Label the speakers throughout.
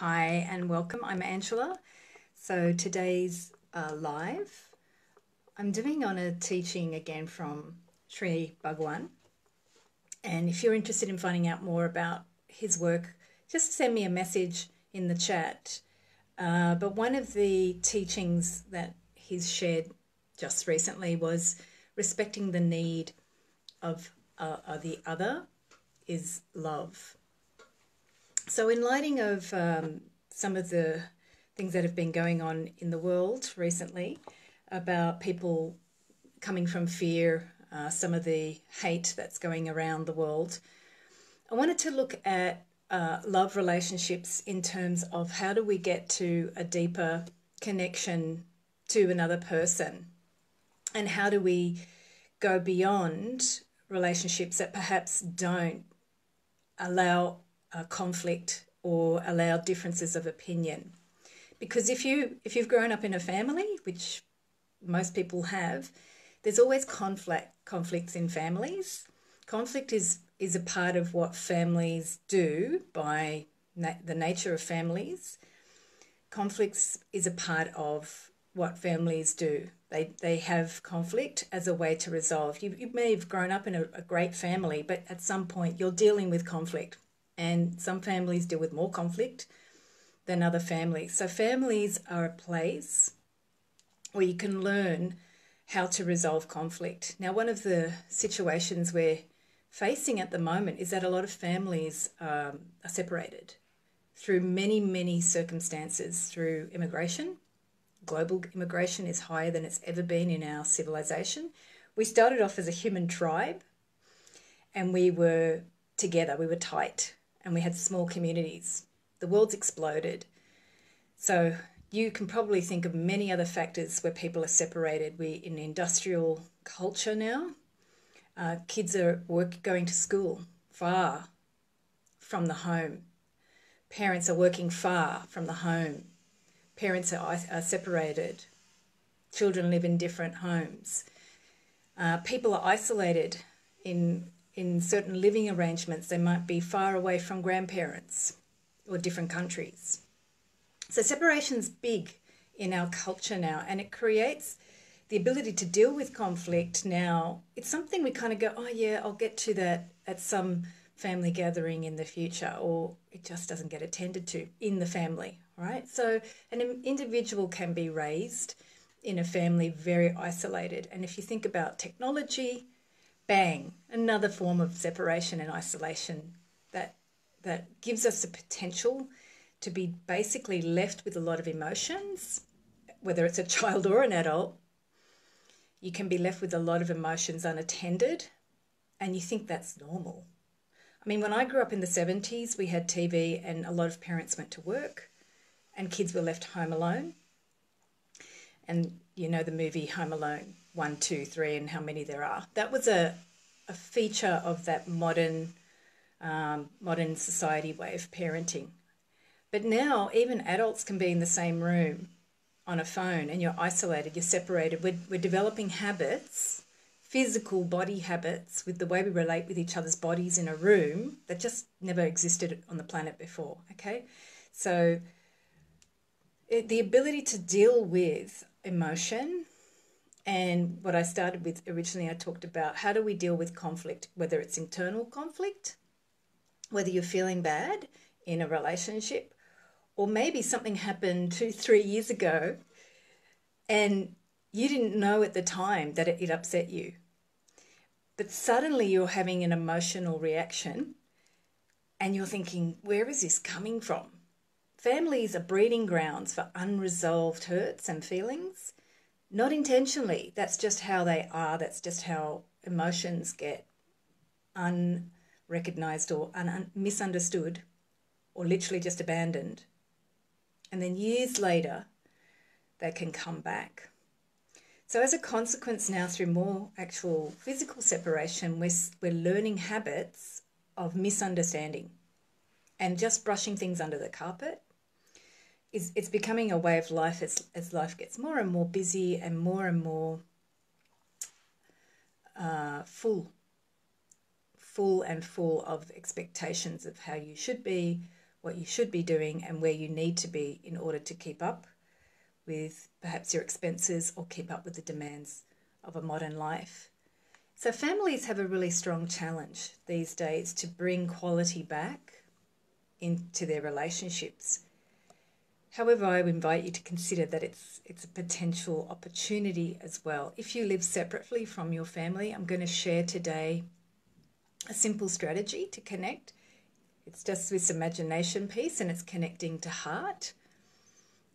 Speaker 1: Hi and welcome. I'm Angela. So today's uh, live, I'm doing on a teaching again from Sri Bhagavan. And if you're interested in finding out more about his work, just send me a message in the chat. Uh, but one of the teachings that he's shared just recently was respecting the need of uh, the other is love. So, in lighting of um, some of the things that have been going on in the world recently about people coming from fear, uh, some of the hate that's going around the world, I wanted to look at uh, love relationships in terms of how do we get to a deeper connection to another person? And how do we go beyond relationships that perhaps don't allow uh, conflict or allow differences of opinion. Because if you if you've grown up in a family, which most people have, there's always conflict conflicts in families. Conflict is is a part of what families do by na- the nature of families. Conflicts is a part of what families do. They, they have conflict as a way to resolve. You, you may have grown up in a, a great family, but at some point you're dealing with conflict and some families deal with more conflict than other families. So, families are a place where you can learn how to resolve conflict. Now, one of the situations we're facing at the moment is that a lot of families um, are separated through many, many circumstances through immigration. Global immigration is higher than it's ever been in our civilization. We started off as a human tribe and we were together, we were tight and we had small communities. The world's exploded. So you can probably think of many other factors where people are separated. We're in industrial culture now. Uh, kids are work going to school far from the home. Parents are working far from the home. Parents are, are separated. Children live in different homes. Uh, people are isolated in in certain living arrangements, they might be far away from grandparents or different countries. So separation's big in our culture now, and it creates the ability to deal with conflict now. It's something we kind of go, oh yeah, I'll get to that at some family gathering in the future, or it just doesn't get attended to in the family, right? So an individual can be raised in a family very isolated. And if you think about technology, bang, another form of separation and isolation that that gives us the potential to be basically left with a lot of emotions, whether it's a child or an adult. You can be left with a lot of emotions unattended, and you think that's normal. I mean, when I grew up in the 70s, we had TV, and a lot of parents went to work, and kids were left home alone. And you know the movie Home Alone one, two, three, and how many there are. That was a, a feature of that modern um, modern society way of parenting. But now even adults can be in the same room on a phone and you're isolated, you're separated. We're, we're developing habits, physical body habits, with the way we relate with each other's bodies in a room that just never existed on the planet before. Okay? So the ability to deal with emotion and what I started with originally, I talked about how do we deal with conflict, whether it's internal conflict, whether you're feeling bad in a relationship, or maybe something happened two, three years ago and you didn't know at the time that it, upset you. But suddenly you're having an emotional reaction and you're thinking, where is this coming from? Families are breeding grounds for unresolved hurts and feelings not intentionally. That's just how they are. That's just how emotions get unrecognized or un- misunderstood or literally just abandoned. And then years later, they can come back. So, as a consequence, now through more actual physical separation, we're, we're learning habits of misunderstanding and just brushing things under the carpet is it's becoming a way of life as, as life gets more and more busy and more and more uh, full full and full of expectations of how you should be what you should be doing and where you need to be in order to keep up with perhaps your expenses or keep up with the demands of a modern life. So, families have a really strong challenge these days to bring quality back into their relationships. However, I would invite you to consider that it's, it's a potential opportunity as well. If you live separately from your family, I'm going to share today a simple strategy to connect. It's just this imagination piece and it's connecting to heart.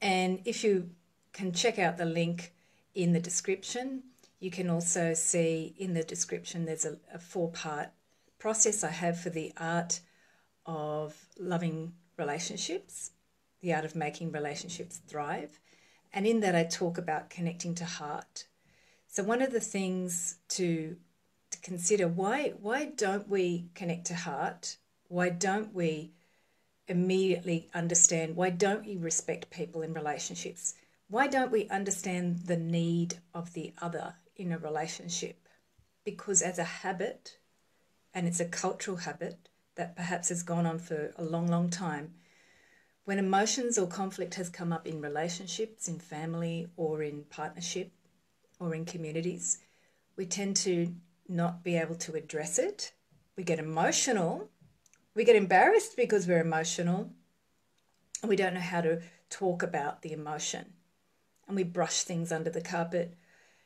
Speaker 1: And if you can check out the link in the description, you can also see in the description there's a, a four part process I have for the art of loving relationships, the art of making relationships thrive. And in that, I talk about connecting to heart. So, one of the things to, to consider why, why don't we connect to heart? Why don't we immediately understand? Why don't we respect people in relationships? Why don't we understand the need of the other in a relationship? Because as a habit, and it's a cultural habit that perhaps has gone on for a long, long time, when emotions or conflict has come up in relationships, in family, or in partnership, or in communities, we tend to not be able to address it. We get emotional. We get embarrassed because we're emotional. And we don't know how to talk about the emotion and we brush things under the carpet.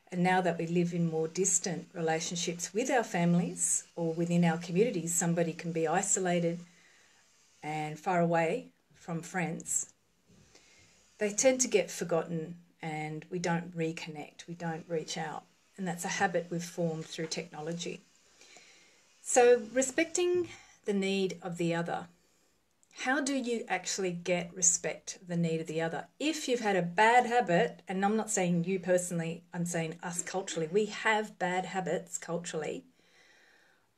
Speaker 1: And now that we live in more distant relationships with our families or within our communities, somebody can be isolated and far away from friends. They tend to get forgotten and we don't reconnect, we don't reach out. And that's a habit we've formed through technology. So, respecting the need of the other how do you actually get respect the need of the other if you've had a bad habit and i'm not saying you personally i'm saying us culturally we have bad habits culturally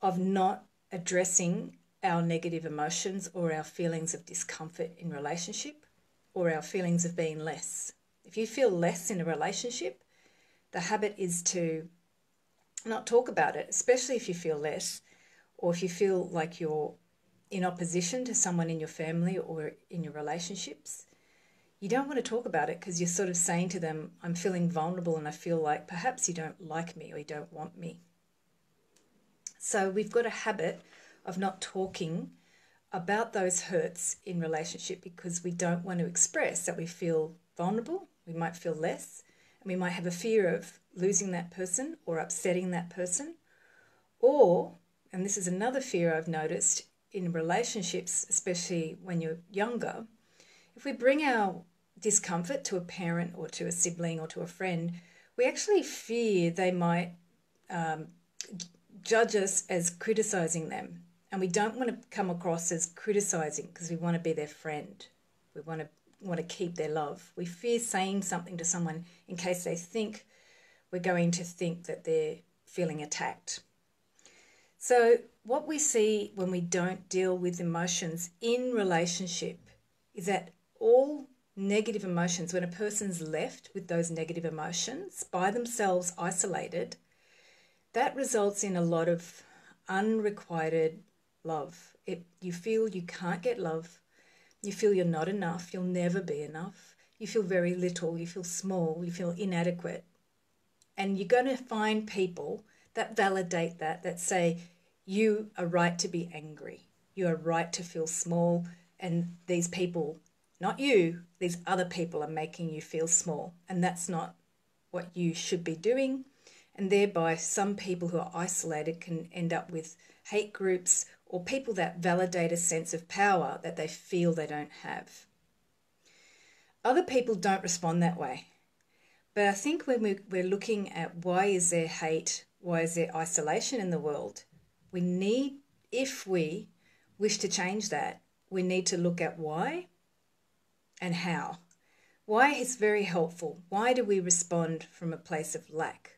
Speaker 1: of not addressing our negative emotions or our feelings of discomfort in relationship or our feelings of being less if you feel less in a relationship the habit is to not talk about it especially if you feel less or if you feel like you're in opposition to someone in your family or in your relationships, you don't want to talk about it because you're sort of saying to them, I'm feeling vulnerable and I feel like perhaps you don't like me or you don't want me. So we've got a habit of not talking about those hurts in relationship because we don't want to express that we feel vulnerable, we might feel less, and we might have a fear of losing that person or upsetting that person. Or, and this is another fear I've noticed, in relationships, especially when you're younger, if we bring our discomfort to a parent or to a sibling or to a friend, we actually fear they might um, judge us as criticizing them. And we don't want to come across as criticizing because we want to be their friend. We want to want to keep their love. We fear saying something to someone in case they think we're going to think that they're feeling attacked. So, what we see when we don't deal with emotions in relationship is that all negative emotions, when a person's left with those negative emotions by themselves isolated, that results in a lot of unrequited love. It, you feel you can't get love. You feel you're not enough. You'll never be enough. You feel very little. You feel small. You feel inadequate. And you're going to find people that validate that, that say, you are right to be angry. You are right to feel small. And these people, not you, these other people are making you feel small. And that's not what you should be doing. And thereby, some people who are isolated can end up with hate groups or people that validate a sense of power that they feel they don't have. Other people don't respond that way. But I think when we're looking at why is there hate, why is there isolation in the world, we need, if we wish to change that, we need to look at why and how. Why is very helpful. Why do we respond from a place of lack?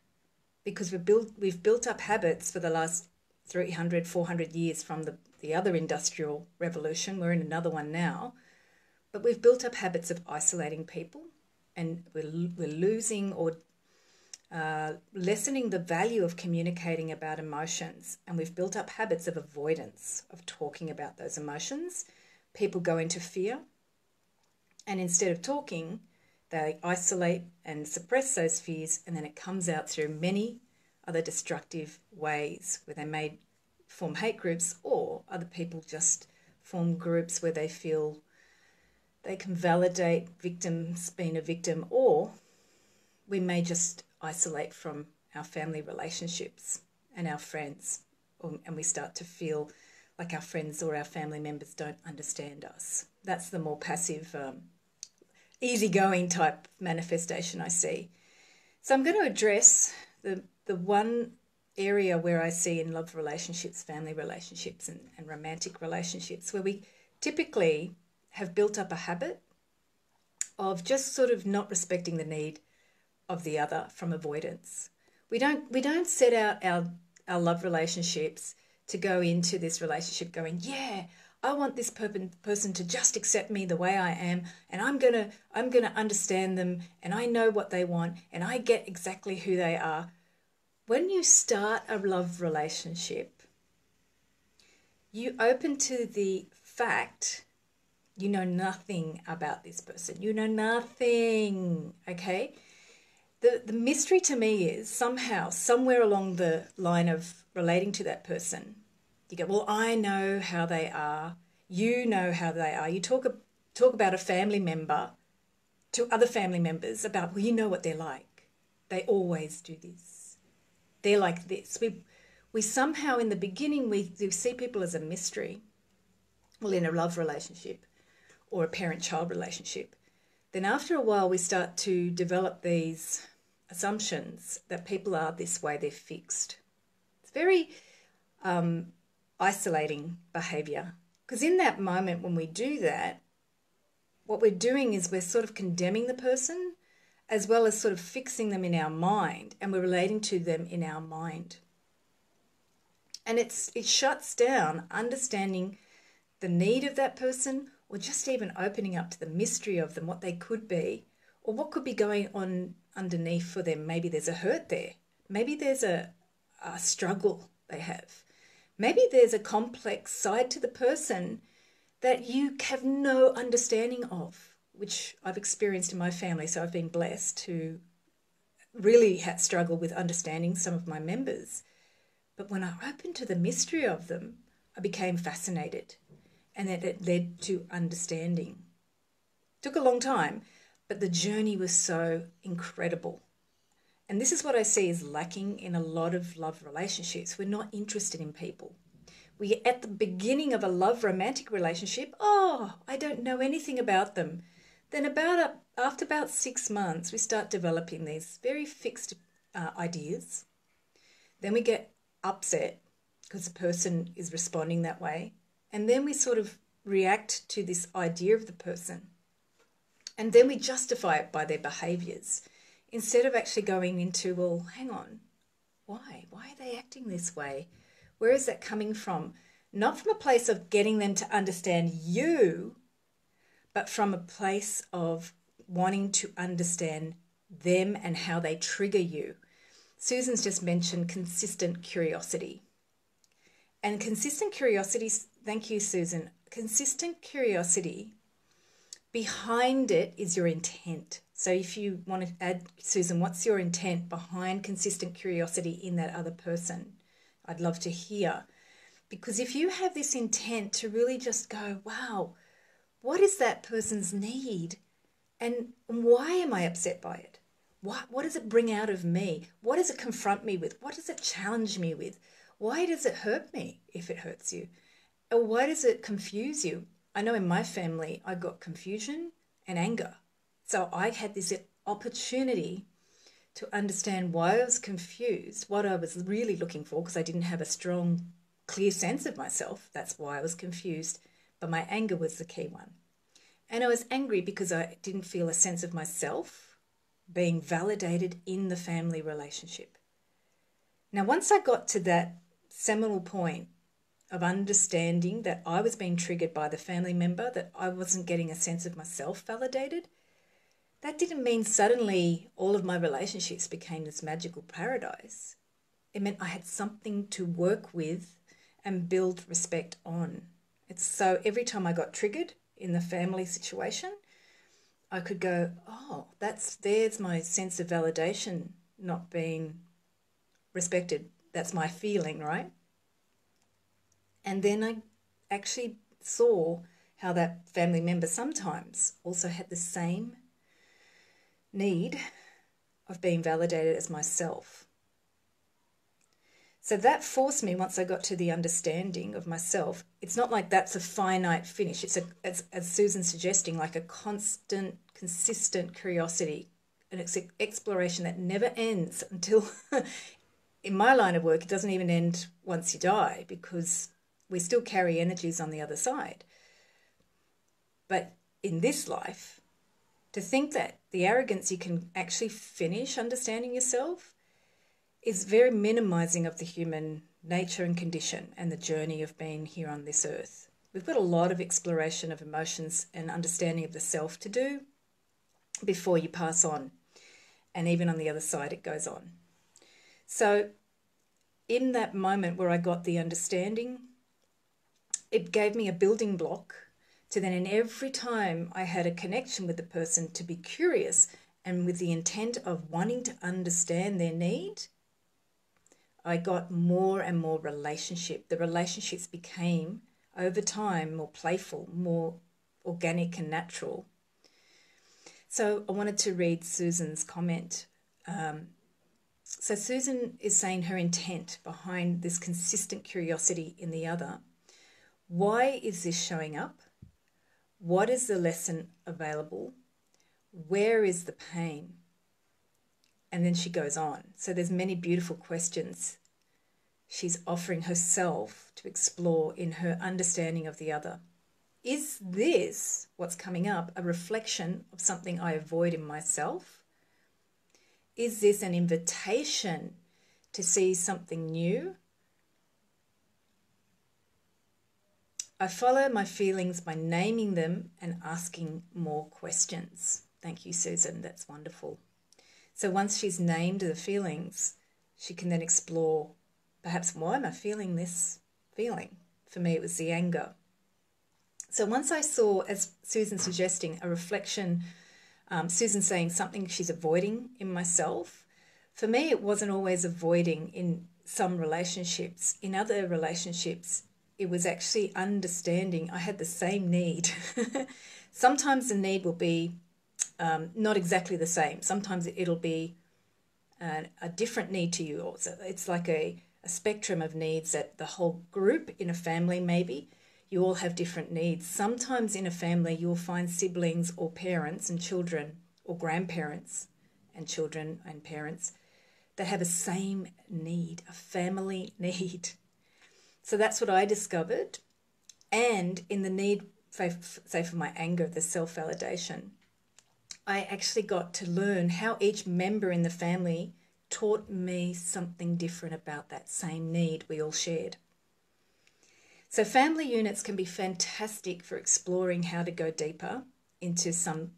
Speaker 1: Because we've built, we've built up habits for the last 300, 400 years from the, the other industrial revolution. We're in another one now. But we've built up habits of isolating people and we're, we're losing or uh, lessening the value of communicating about emotions. And we've built up habits of avoidance, of talking about those emotions. people go into fear. And instead of talking, they isolate and suppress those fears, and then it comes out through many other destructive ways where they may form hate groups or other people just form groups where they feel they can validate victims being a victim, or we may just isolate from our family relationships and our friends, and we start to feel like our friends or our family members don't understand us. That's the more passive, um, easygoing type manifestation I see. So I'm going to address the the one area where I see in love relationships, family relationships, and, and romantic relationships where we typically have built up a habit of just sort of not respecting the need of the other from avoidance. We don't we don't set out our our love relationships to go into this relationship going, yeah, I want this person to just accept me the way I am and I'm going to I'm going to understand them and I know what they want and I get exactly who they are. When you start a love relationship, you open to the fact you know nothing about this person. You know nothing, okay? The, the mystery to me is somehow, somewhere along the line of relating to that person, you go, Well, I know how they are. You know how they are. You talk, talk about a family member to other family members about, Well, you know what they're like. They always do this. They're like this. We, we somehow, in the beginning, we, see people as a mystery. Well, in a love relationship, or a parent child relationship, then after a while we start to develop these assumptions that people are this way, they're fixed. It's very um, isolating behavior because in that moment when we do that, what we're doing is we're sort of condemning the person as well as sort of fixing them in our mind and we're relating to them in our mind. And it's it shuts down understanding the need of that person or just even opening up to the mystery of them, what they could be, or what could be going on underneath for them. Maybe there's a hurt there. Maybe there's a, a struggle they have. Maybe there's a complex side to the person that you have no understanding of, which I've experienced in my family. So I've been blessed to really struggle with understanding some of my members. But when I opened to the mystery of them, I became fascinated and that it led to understanding. It took a long time, but the journey was so incredible. And this is what I see is lacking in a lot of love relationships. We're not interested in people. We at the beginning of a love romantic relationship, oh, I don't know anything about them. Then about a, after about six months, we start developing these very fixed uh, ideas. Then we get upset because the person is responding that way. And then we sort of react to this idea of the person. And then we justify it by their behaviors instead of actually going into, well, hang on, why? Why are they acting this way? Where is that coming from? Not from a place of getting them to understand you, but from a place of wanting to understand them and how they trigger you. Susan's just mentioned consistent curiosity. And consistent curiosity Thank you, Susan. Consistent curiosity, behind it is your intent. So if you want to add, Susan, what's your intent behind consistent curiosity in that other person? I'd love to hear. Because if you have this intent to really just go, wow, what is that person's need? And why am I upset by it? What, what does it bring out of me? What does it confront me with? What does it challenge me with? Why does it hurt me if it hurts you? Or why does it confuse you? I know in my family, I got confusion and anger. So I had this opportunity to understand why I was confused, what I was really looking for, because I didn't have a strong, clear sense of myself. That's why I was confused. But my anger was the key one. And I was angry because I didn't feel a sense of myself being validated in the family relationship. Now, once I got to that seminal point of understanding that I was being triggered by the family member, that I wasn't getting a sense of myself validated, that didn't mean suddenly all of my relationships became this magical paradise. It meant I had something to work with and build respect on. It's so every time I got triggered in the family situation, I could go, oh, that's there's my sense of validation not being respected. That's my feeling, right? And then I actually saw how that family member sometimes also had the same need of being validated as myself. So that forced me, once I got to the understanding of myself, it's not like that's a finite finish. It's, a, as, as Susan's suggesting, like a constant, consistent curiosity, an exploration that never ends until, in my line of work, it doesn't even end once you die because we still carry energies on the other side. But in this life, to think that the arrogance you can actually finish understanding yourself is very minimizing of the human nature and condition and the journey of being here on this earth. We've got a lot of exploration of emotions and understanding of the self to do before you pass on. And even on the other side, it goes on. So, in that moment where I got the understanding, it gave me a building block to then, in every time I had a connection with the person, to be curious and with the intent of wanting to understand their need I got more and more relationship. The relationships became, over time, more playful, more organic and natural. So I wanted to read Susan's comment. Um, so Susan is saying her intent behind this consistent curiosity in the other. Why is this showing up? What is the lesson available? Where is the pain? And then she goes on. So there's many beautiful questions she's offering herself to explore in her understanding of the other. Is this, what's coming up, a reflection of something I avoid in myself? Is this an invitation to see something new? I follow my feelings by naming them and asking more questions. Thank you, Susan. That's wonderful. So once she's named the feelings, she can then explore perhaps why am I feeling this feeling? For me, it was the anger. So once I saw, as Susan suggesting, a reflection, um, Susan saying something she's avoiding in myself, for me, it wasn't always avoiding in some relationships. In other relationships, it was actually understanding I had the same need. Sometimes the need will be um, not exactly the same. Sometimes it'll be a, a different need to you. Also, it's like a, a spectrum of needs that the whole group in a family maybe you all have different needs. Sometimes in a family you'll find siblings or parents and children or grandparents and children and parents that have a same need, a family need. So that's what I discovered. And in the need, say, for my anger, the self validation, I actually got to learn how each member in the family taught me something different about that same need we all shared. So, family units can be fantastic for exploring how to go deeper into some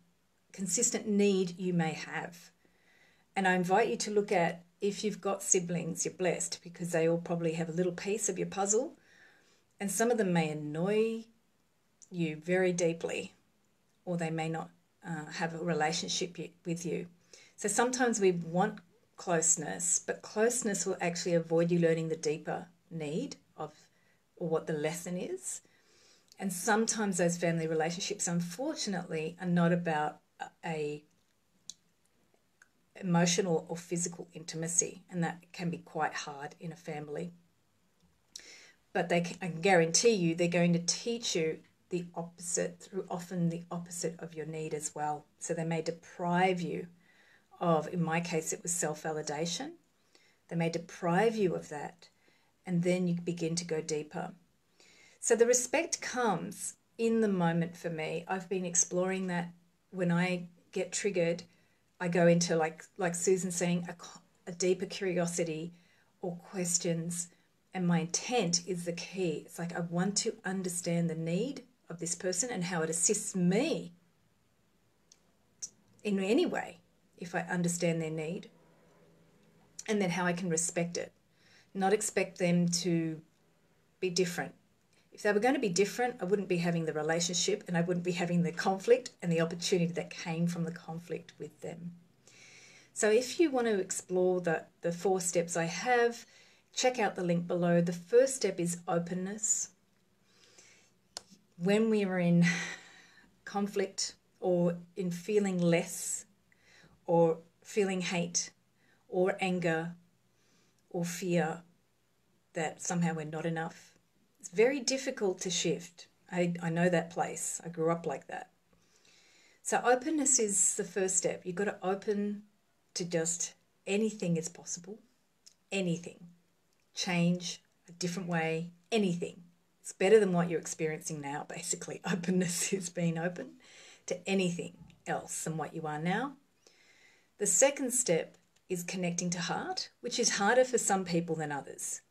Speaker 1: consistent need you may have. And I invite you to look at if you've got siblings, you're blessed because they all probably have a little piece of your puzzle, and some of them may annoy you very deeply, or they may not uh, have a relationship with you. So sometimes we want closeness, but closeness will actually avoid you learning the deeper need of or what the lesson is. And sometimes those family relationships, unfortunately, are not about a emotional or physical intimacy, and that can be quite hard in a family. But they can, I can guarantee you they're going to teach you the opposite, through often the opposite of your need as well. So they may deprive you of, in my case, it was self validation. They may deprive you of that, and then you begin to go deeper. So the respect comes in the moment for me. I've been exploring that when I get triggered. I go into like like Susan saying a, a deeper curiosity or questions and my intent is the key. It's like I want to understand the need of this person and how it assists me in any way if I understand their need. And then how I can respect it. Not expect them to be different. If they were going to be different, I wouldn't be having the relationship and I wouldn't be having the conflict and the opportunity that came from the conflict with them. So if you want to explore the, the four steps I have, check out the link below. The first step is openness. When we are in conflict or in feeling less or feeling hate or anger or fear that somehow we're not enough, it's very difficult to shift. I, I know that place. I grew up like that. So openness is the first step. You've got to open to just anything is possible, anything, change a different way, anything. It's better than what you're experiencing now, basically. Openness is being open to anything else than what you are now. The second step is connecting to heart, which is harder for some people than others.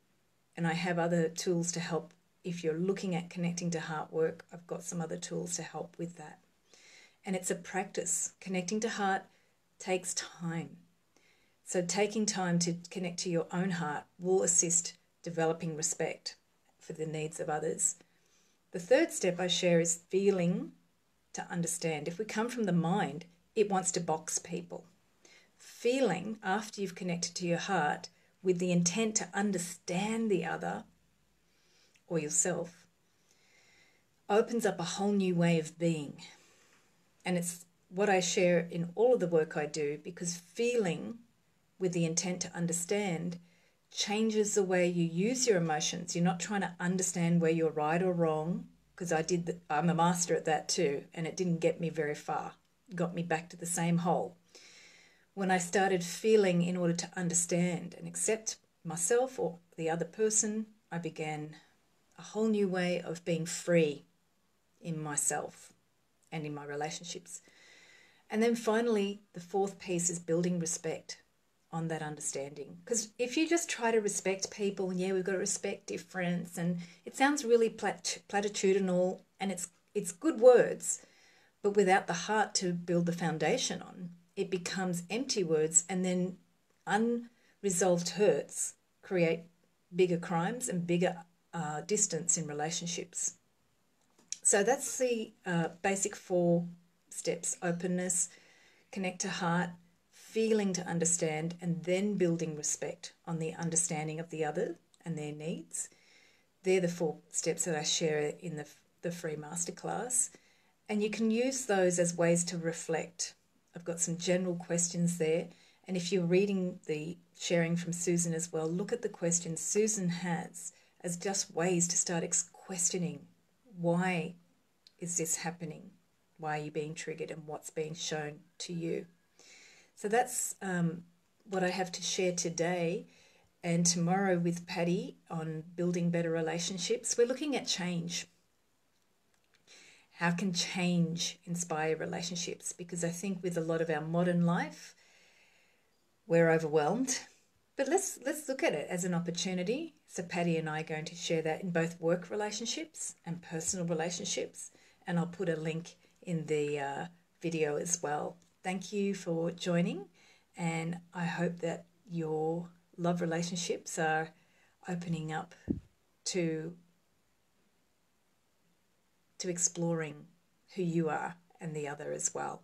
Speaker 1: And I have other tools to help if you're looking at connecting to heart work. I've got some other tools to help with that. And it's a practice. Connecting to heart takes time. So, taking time to connect to your own heart will assist developing respect for the needs of others. The third step I share is feeling to understand. If we come from the mind, it wants to box people. Feeling after you've connected to your heart with the intent to understand the other or yourself opens up a whole new way of being. And it's what I share in all of the work I do because feeling with the intent to understand changes the way you use your emotions. You're not trying to understand where you're right or wrong because I did the, I'm a master at that too and it didn't get me very far. It got me back to the same hole. When I started feeling in order to understand and accept myself or the other person, I began a whole new way of being free in myself and in my relationships. And then finally, the fourth piece is building respect on that understanding. Because if you just try to respect people, yeah, we've got to respect difference, and it sounds really plat- platitudinal, and it's it's good words, but without the heart to build the foundation on, it becomes empty words, and then unresolved hurts create bigger crimes and bigger uh, distance in relationships. So that's the uh, basic four steps openness, connect to heart, feeling to understand, and then building respect on the understanding of the other and their needs. They're the four steps that I share in the, the free masterclass. And you can use those as ways to reflect. I've got some general questions there. And if you're reading the sharing from Susan as well, look at the questions Susan has as just ways to start questioning why is this happening? why are you being triggered and what's being shown to you. So that's um, what I have to share today. And tomorrow with Patty on building better relationships, we're looking at change. How can change inspire relationships? Because I think with a lot of our modern life, we're overwhelmed. But let's let's look at it as an opportunity. So Patty and I are going to share that in both work relationships and personal relationships, and I'll put a link in the uh, video as well. Thank you for joining, and I hope that your love relationships are opening up to to exploring who you are and the other as well.